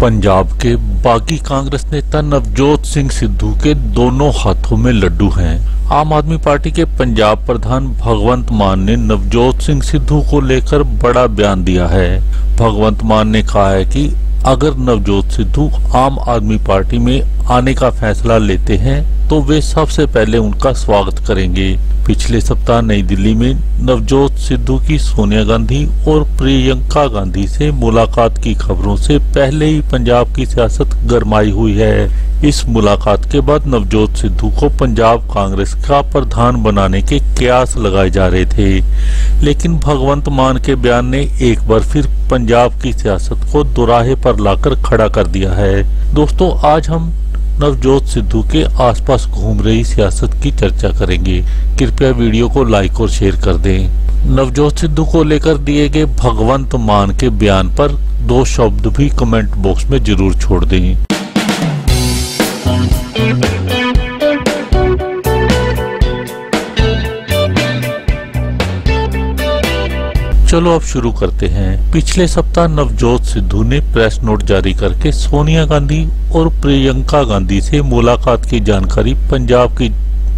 पंजाब के बागी कांग्रेस नेता नवजोत सिंह सिद्धू के दोनों हाथों में लड्डू हैं। आम आदमी पार्टी के पंजाब प्रधान भगवंत मान ने नवजोत सिंह सिद्धू को लेकर बड़ा बयान दिया है। भगवंत मान ने कहा है कि अगर नवजोत सिद्धू आम आदमी पार्टी में आने का फैसला लेते हैं तो वे सबसे पहले उनका स्वागत करेंगे। पिछले सप्ताह नई दिल्ली में नवजोत सिद्धू की सोनिया गांधी और प्रियंका गांधी से मुलाकात की खबरों से पहले ही पंजाब की सियासत गरमाई हुई है। इस मुलाकात के बाद नवजोत सिद्धू को पंजाब कांग्रेस का प्रधान बनाने के कयास लगाए जा रहे थे। लेकिन भगवंत मान के बयान ने एक बार फिर पंजाब की सियासत को दोराहे पर लाकर खड़ा कर दिया है। दोस्तों, आज हम नवजोत सिद्धू के आसपास घूम रही सियासत की चर्चा करेंगे। कृपया वीडियो को लाइक और शेयर कर दें। नवजोत सिद्धू को लेकर दिए गए भगवंत मान के बयान पर दो शब्द भी कमेंट बॉक्स में ज़रूर छोड़ दें। चलो अब शुरू करते हैं। पिछले सप्ताह नवजोत सिद्धू ने प्रेस नोट जारी करके सोनिया गांधी और प्रियंका गांधी से मुलाकात की जानकारी पंजाब की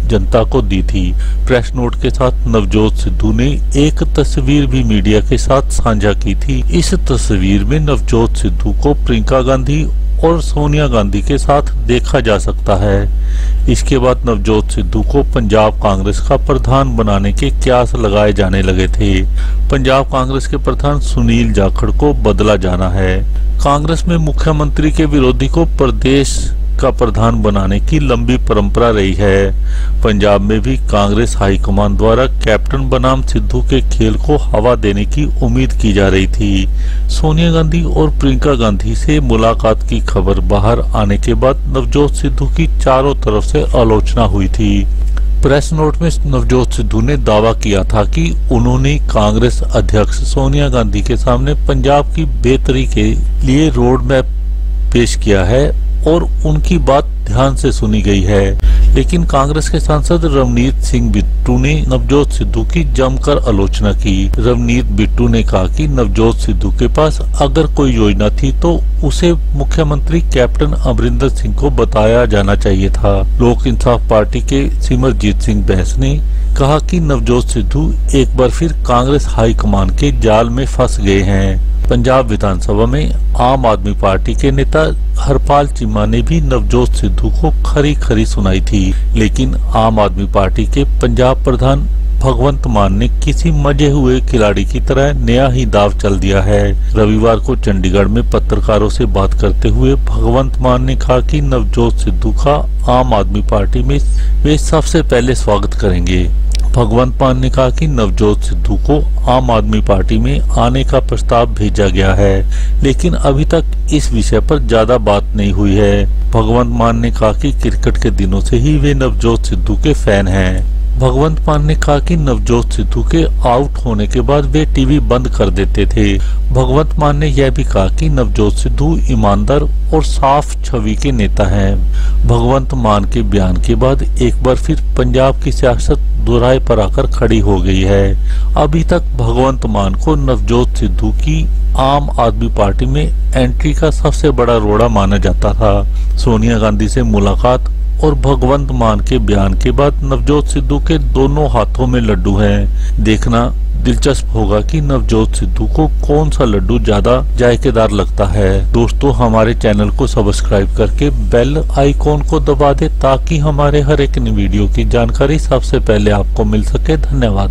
जनता को दी थी। प्रेस नोट के साथ नवजोत सिद्धू ने एक तस्वीर भी मीडिया के साथ साझा की थी। इस तस्वीर में नवजोत सिद्धू को प्रियंका गांधी और सोनिया गांधी के साथ देखा जा सकता है। इसके बाद नवजोत सिद्धू को पंजाब कांग्रेस का प्रधान बनाने के क्यास लगाए जाने लगे थे। पंजाब कांग्रेस के प्रधान सुनील जाखड़ को बदला जाना है। कांग्रेस में मुख्यमंत्री के विरोधी को प्रदेश का प्रधान बनाने की लंबी परंपरा रही है। पंजाब में भी कांग्रेस हाईकमान द्वारा कैप्टन बनाम सिद्धू के खेल को हवा देने की उम्मीद की जा रही थी। सोनिया गांधी और प्रियंका गांधी से मुलाकात की खबर बाहर आने के बाद नवजोत सिद्धू की चारों तरफ़ से आलोचना हुई थी। प्रेस नोट में नवजोत सिद्धू ने दावा किया था कि उन्होंने कांग्रेस अध्यक्ष सोनिया गांधी के सामने पंजाब की बेहतरी के लिए रोड मैप पेश किया है और उनकी बात ध्यान से सुनी गई है। लेकिन कांग्रेस के सांसद रवनीत सिंह बिट्टू ने नवजोत सिद्धू की जमकर आलोचना की। रवनीत बिट्टू ने कहा कि नवजोत सिद्धू के पास अगर कोई योजना थी तो उसे मुख्यमंत्री कैप्टन अमरिंदर सिंह को बताया जाना चाहिए था। लोक इंसाफ पार्टी के सिमरजीत सिंह बैंस ने कहा कि नवजोत सिद्धू एक बार फिर कांग्रेस हाईकमान के जाल में फंस गए हैं। पंजाब विधानसभा में आम आदमी पार्टी के नेता हरपाल चीमा ने भी नवजोत सिद्धू को खरी खरी सुनाई थी। लेकिन आम आदमी पार्टी के पंजाब प्रधान भगवंत मान ने किसी मज़े हुए खिलाड़ी की तरह नया ही दाव चल दिया है। रविवार को चंडीगढ़ में पत्रकारों से बात करते हुए भगवंत मान ने कहा कि नवजोत सिद्धू का आम आदमी पार्टी में वे सबसे पहले स्वागत करेंगे। भगवंत मान ने कहा कि नवजोत सिद्धू को आम आदमी पार्टी में आने का प्रस्ताव भेजा गया है, लेकिन अभी तक इस विषय पर ज़्यादा बात नहीं हुई है। भगवंत मान ने कहा कि क्रिकेट के दिनों से ही वे नवजोत सिद्धू के फ़ैन हैं। भगवंत मान ने कहा कि नवजोत सिद्धू के आउट होने के बाद वे टीवी बंद कर देते थे। भगवंत मान ने यह भी कहा कि नवजोत सिद्धू ईमानदार और साफ़ छवि के नेता हैं। भगवंत मान के बयान के बाद एक बार फिर पंजाब की सियासत दोराहे पर आकर खड़ी हो गई है। अभी तक भगवंत मान को नवजोत सिद्धू की आम आदमी पार्टी में एंट्री का सबसे बड़ा रोड़ा माना जाता था। सोनिया गांधी से मुलाकात और भगवंत मान के बयान के बाद नवजोत सिद्धू के दोनों हाथों में लड्डू हैं। देखना दिलचस्प होगा कि नवजोत सिद्धू को कौन सा लड्डू ज़्यादा जायकेदार लगता है। दोस्तों, हमारे चैनल को सब्सक्राइब करके बेल आइकॉन को दबा दे ताकि हमारे हर एक वीडियो की जानकारी सबसे पहले आपको मिल सके। धन्यवाद।